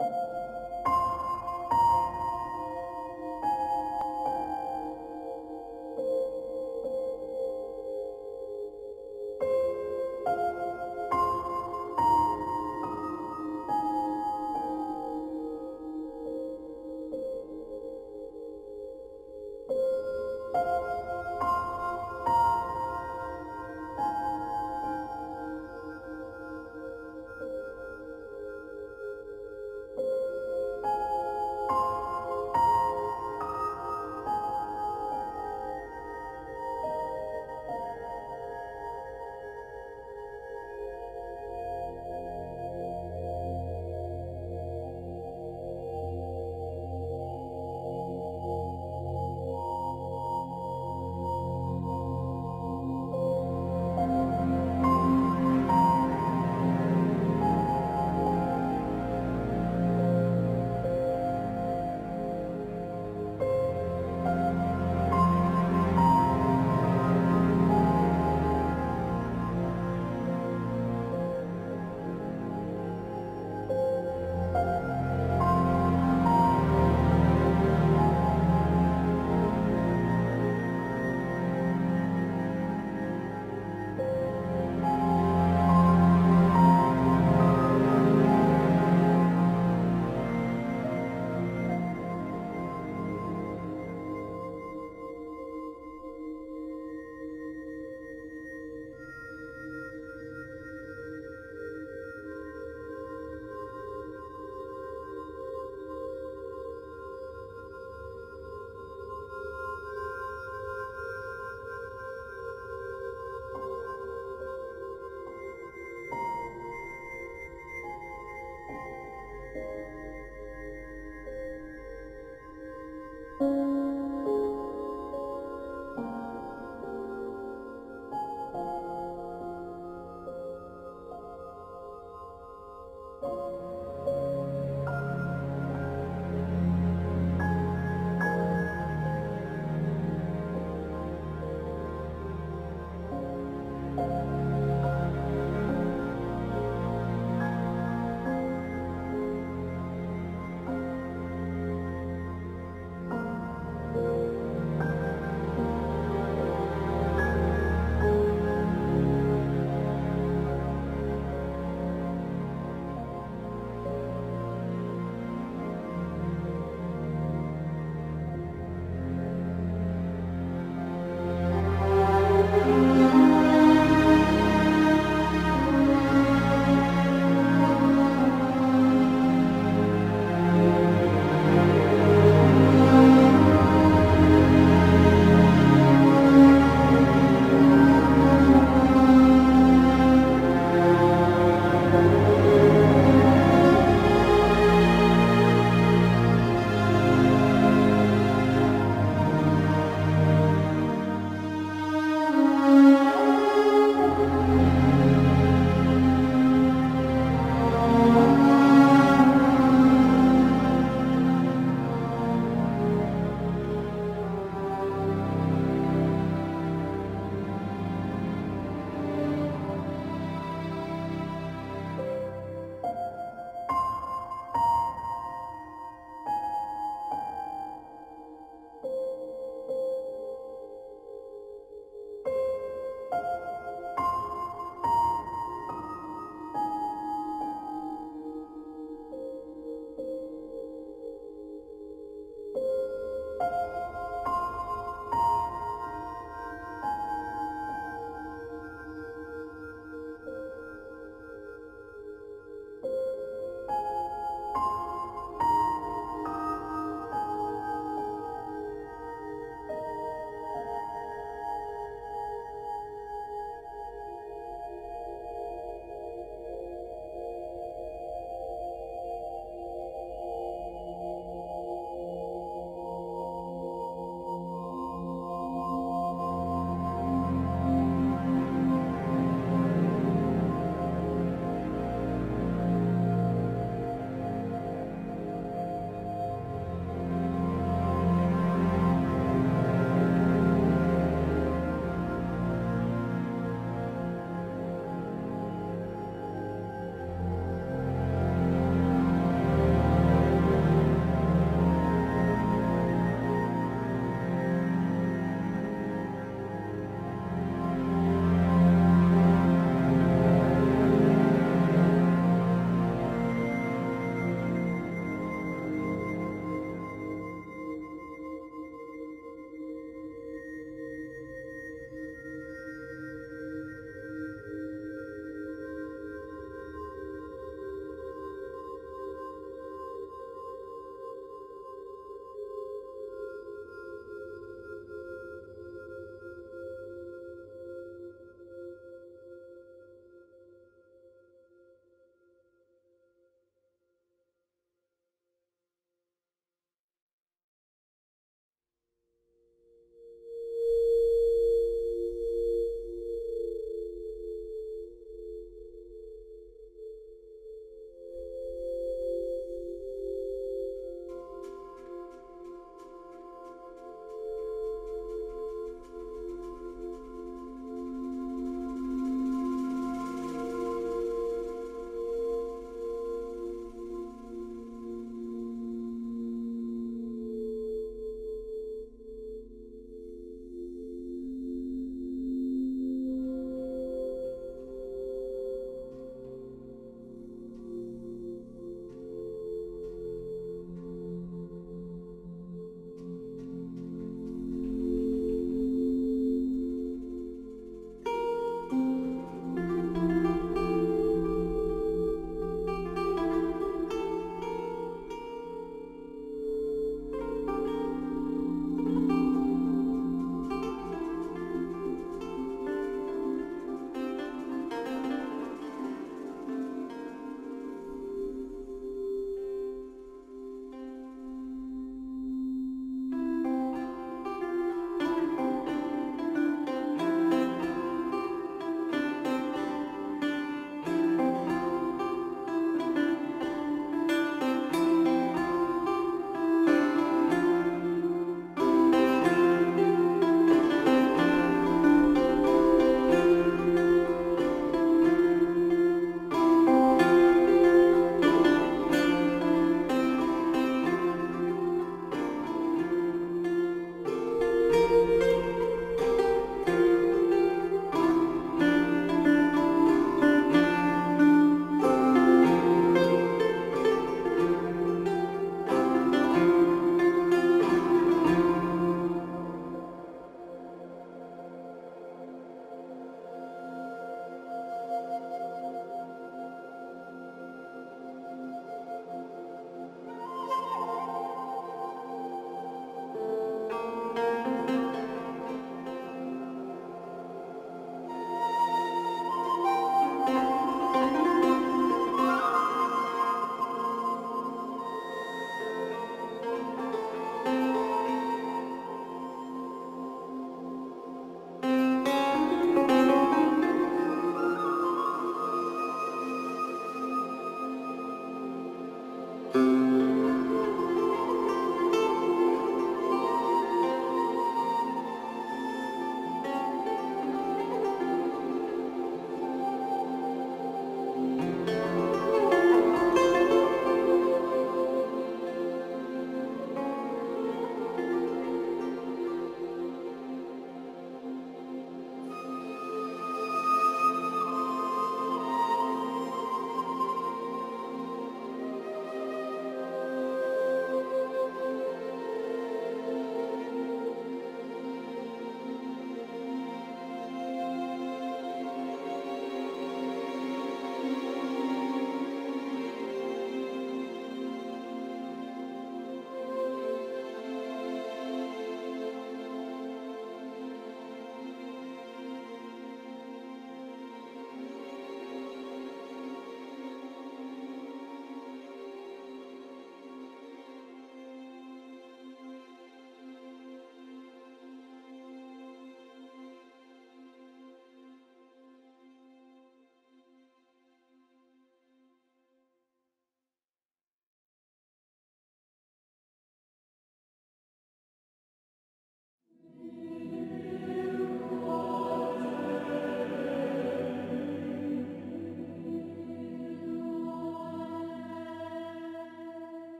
あ。